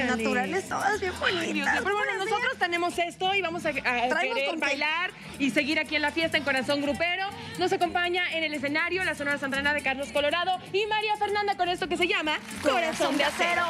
Naturales todas, bien mío, Pero bueno, nosotros tenemos esto y vamos a, a querer bailar y seguir aquí en la fiesta en Corazón Grupero. Nos acompaña en el escenario la Sonora Santana de Carlos Colorado y María Fernanda con esto que se llama Corazón de Acero.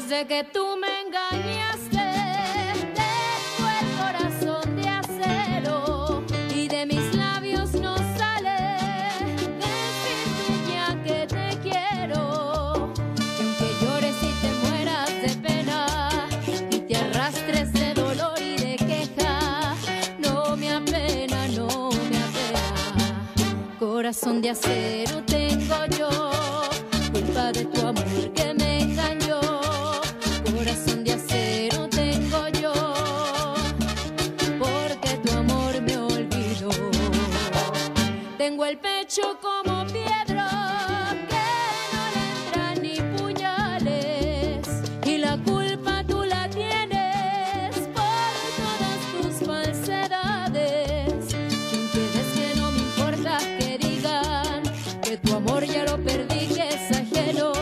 Desde que tú me engañaste, tengo el corazón de acero y de mis labios no sale decirte ya que te quiero. Y aunque llores y te mueras de pena y te arrastres de dolor y de queja, no me apena, no me apena. Corazón de acero tengo yo, culpa de tu amor que me engañó. Pecho como piedra que no le entran ni puñales y la culpa tú la tienes por todas tus falsedades. Y aunque ves que no me importa que digan que tu amor ya lo perdí, que es ajeno,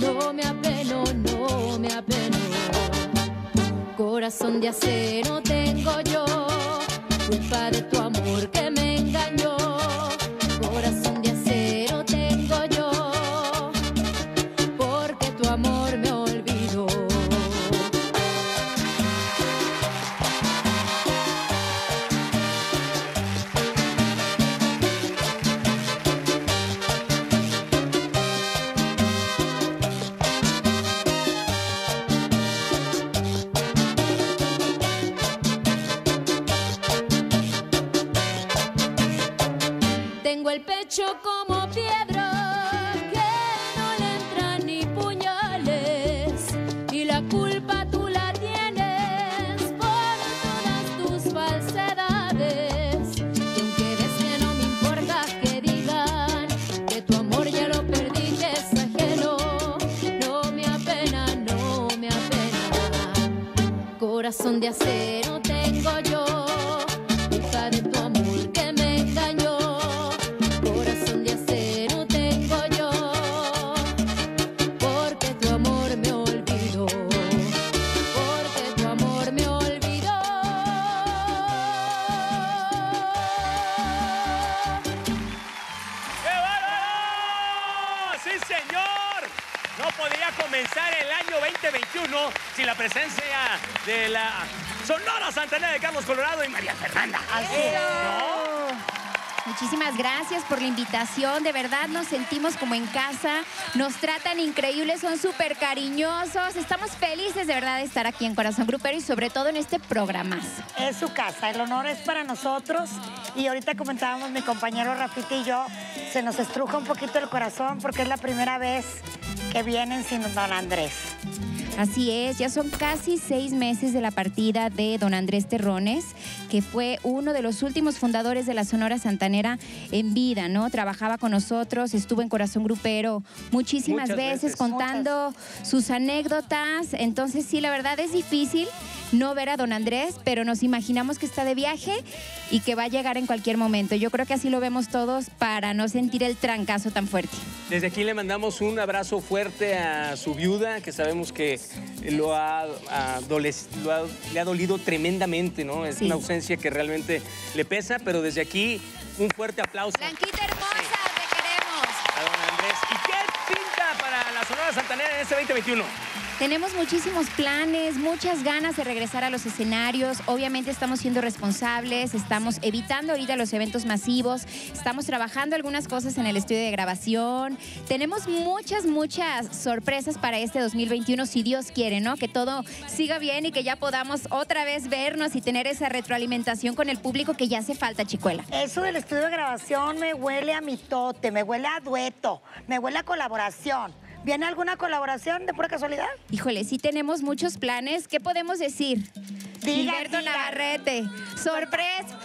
no me apeno, no me apeno. Corazón de acero tengo yo, culpa de tu amor que me pecho como piedra que no le entran ni puñales y la culpa tú la tienes por todas tus falsedades. Y aunque ves que no me importa que digan que tu amor ya lo perdí, que es ajeno, no me apena, no me apena. Corazón de acero tengo yo, 2021 sin la presencia de la Sonora Santanera de Carlos Colorado y María Fernanda. Así es. ¿No? Muchísimas gracias por la invitación. De verdad nos sentimos como en casa. Nos tratan increíbles, son súper cariñosos. Estamos felices de verdad de estar aquí en Corazón Grupero y sobre todo en este programazo. Es su casa, el honor es para nosotros. Y ahorita comentábamos mi compañero Rafita y yo, se nos estruja un poquito el corazón porque es la primera vez que vienen sin don Andrés. Así es, ya son casi seis meses de la partida de don Andrés Terrones, que fue uno de los últimos fundadores de la Sonora Santanera en vida, ¿no? Trabajaba con nosotros, estuvo en Corazón Grupero muchísimas veces. contando sus anécdotas. Entonces, sí, la verdad es difícil no ver a don Andrés, pero nos imaginamos que está de viaje y que va a llegar en cualquier momento. Yo creo que así lo vemos todos para no sentir el trancazo tan fuerte. Desde aquí le mandamos un abrazo fuerte a su viuda, que sabemos que lo ha, adolec- lo ha- le ha dolido tremendamente, ¿no? Es Sí. una ausencia que realmente le pesa, pero desde aquí un fuerte aplauso Blanquita hermosa, te queremos. a don Andrés. ¿Y qué pinta para la Sonora Santanera en este 2021? Tenemos muchísimos planes, muchas ganas de regresar a los escenarios. Obviamente estamos siendo responsables, estamos evitando ahorita los eventos masivos, estamos trabajando algunas cosas en el estudio de grabación. Tenemos muchas, muchas sorpresas para este 2021, si Dios quiere, ¿no? Que todo siga bien y que ya podamos otra vez vernos y tener esa retroalimentación con el público que ya hace falta, Chicuela. Eso del estudio de grabación me huele a mitote, me huele a dueto, me huele a colaboración. ¿Viene alguna colaboración de pura casualidad? Híjole, sí tenemos muchos planes. ¿Qué podemos decir? Diga, Gilberto diga. Navarrete. Sorpresa.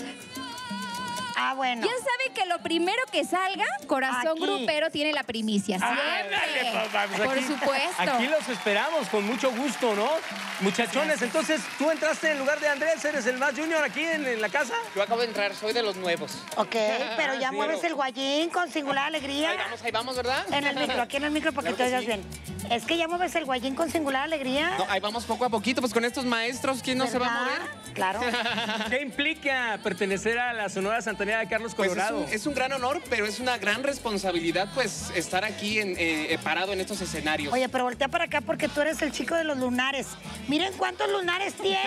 Ah, bueno. Ya saben que lo primero que salga, Corazón Aquí. Grupero tiene la primicia. Siempre. Ándale, papá, pues Por aquí- supuesto. Aquí los esperamos con mucho gusto, ¿no? Muchachones, entonces tú entraste en lugar de Andrés, eres el más junior aquí en, en la casa. Yo acabo de entrar, soy de los nuevos. Ok, pero ya Sí. mueves el guayín con singular alegría. Ahí vamos, ahí vamos, ¿verdad? En el micro, aquí en el micro para que te oigas sí. bien. Es que ya mueves el guayín con singular alegría. No, ahí vamos poco a poquito, pues con estos maestros, ¿quién no se va a mover? Claro. ¿Qué implica pertenecer a la Sonora Santanera de Carlos Pues es Colorado? un, es un gran honor, pero es una gran responsabilidad, pues, estar aquí en, eh, eh, parado en estos escenarios. Oye, pero voltea para acá porque tú eres el chico de los lunares. Miren cuántos lunares tiene.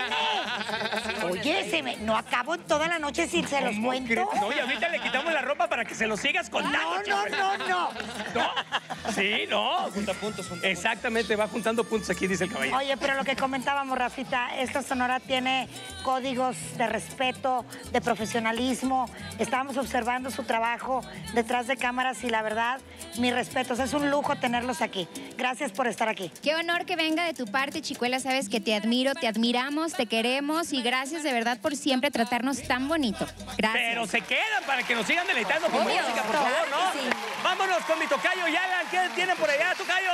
Oye, se me- no acabo en toda la noche si se los ¿Cómo cuento. No, y ahorita le quitamos la ropa para que se lo sigas contando. No, no, no, no. ¿No? Sí, no. Junta puntos, Exactamente, va juntando puntos aquí, dice el caballero. Oye, pero lo que comentábamos, Rafita, esta sonora tiene códigos de respeto, de profesionalismo. Estábamos observando su trabajo detrás de cámaras y la verdad, mis respetos. Es un lujo tenerlos aquí. Gracias por estar aquí. Qué honor que venga de tu parte, Chicuela. Sabes que te admiro, te admiramos, te queremos y gracias de verdad por siempre tratarnos tan bonito. Gracias. Pero se quedan para que nos sigan deleitando con Obvio, música, por favor, ¿no? sí. Vámonos con mi tocayo Yalan. ¿Qué tiene por allá, tocayo?